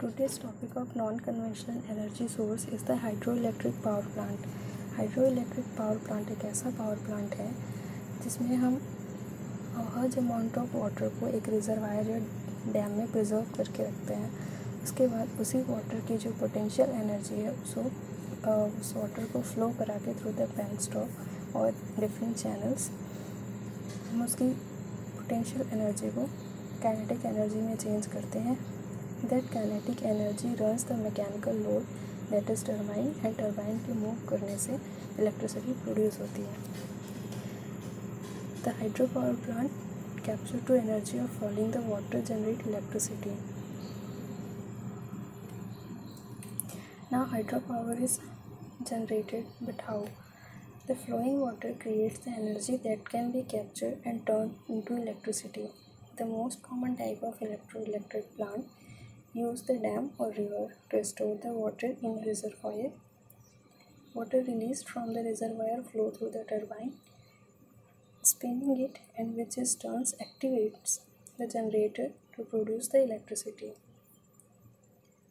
Today's topic of non-conventional energy source is the hydroelectric power plant. Hydroelectric power plant एक ऐसा power plant है, जिसमें हम हज अमाउंट ऑफ़ वाटर को एक रिजर्वायर या डैम में प्रिजर्व करके रखते हैं उसके बाद उसी वाटर की जो पोटेंशियल एनर्जी है, उसको उस वाटर को फ्लो करा के थ्रू द पेन स्टॉक और डिफरेंट चैनल्स हम उसकी पोटेंशियल एनर्जी को काइनेटिक एनर्जी में चेंज करते हैं that kinetic energy runs the mechanical load that is turbine and turbine के मूव करने से इलेक्ट्रिसिटी प्रोड्यूस होती है the hydro power plant capture to energy of falling the water generate electricity now hydropower is generated but how the flowing water creates the energy that can be captured and turned into electricity the most common type of electroelectric plant Use the dam or river to store the water in reservoir. Water released from the reservoir flow through the turbine, spinning it and which is turns activates the generator to produce the electricity.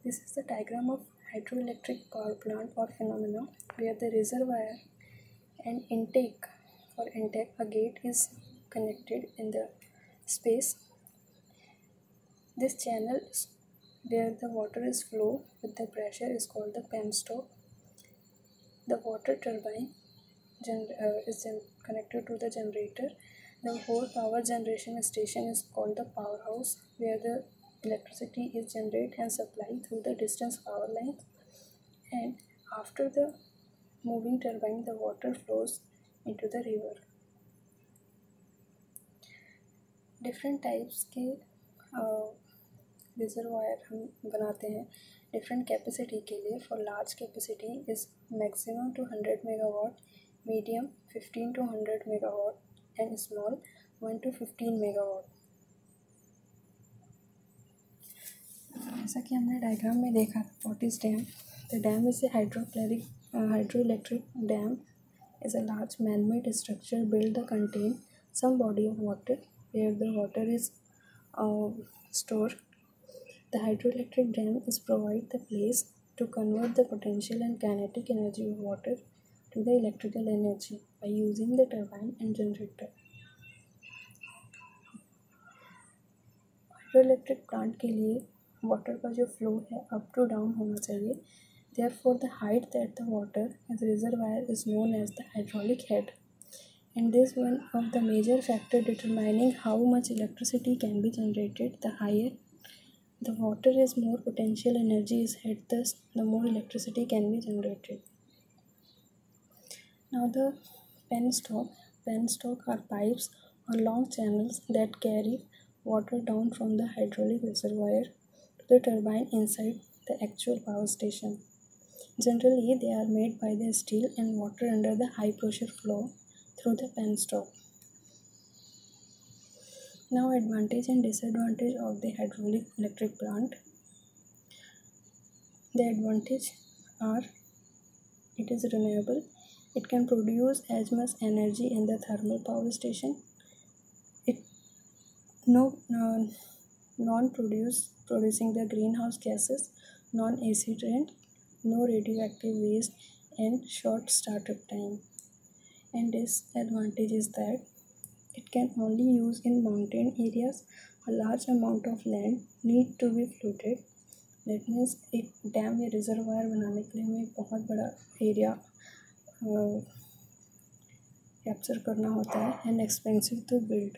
This is the diagram of hydroelectric power plant or phenomena where the reservoir and intake or intake a gate is connected in the space. This channel where the water is flow with the pressure is called the penstock. The water turbine uh, is connected to the generator. The whole power generation station is called the powerhouse where the electricity is generated and supplied through the distance power lines. And after the moving turbine, the water flows into the river. Different types के reservoir हम बनाते हैं different capacity के लिए for large capacity is maximum two hundred megawatt medium fifteen to hundred megawatt and small one to fifteen megawatt जैसा कि हमने diagram में देखा what is dam the dam is a hydroelectric hydroelectric dam is a large man-made structure built to contain some body of water where the water is uh, The hydroelectric dam is provide the place to convert the potential and kinetic energy of water to the electrical energy by using the turbine and generator. Hydroelectric plant के लिए water का जो flow है up to down होना चाहिए there for the height that the water as reservoir is known as the hydraulic head and this one of the major factor determining how much electricity can be generated the higher the water is more potential energy is hit thus the more electricity can be generated. Now the penstock penstock are pipes or long channels that carry water down from the hydraulic reservoir to the turbine inside the actual power station. Generally they are made by the steel and water under the high pressure flow through the penstock now advantage and disadvantage of the hydraulic electric plant. The advantage are it is renewable. It can produce as much energy in the thermal power station. It no uh, non-produce producing the greenhouse gases, non-acid rain, no radioactive waste, and short startup time. And disadvantage is that it can only use in mountain areas. A large amount of land need to be flooded. That means एक dam या reservoir बनाने के लिए हमें बहुत बड़ा area capture करना होता है एंड एक्सपेंसिव टू बिल्ड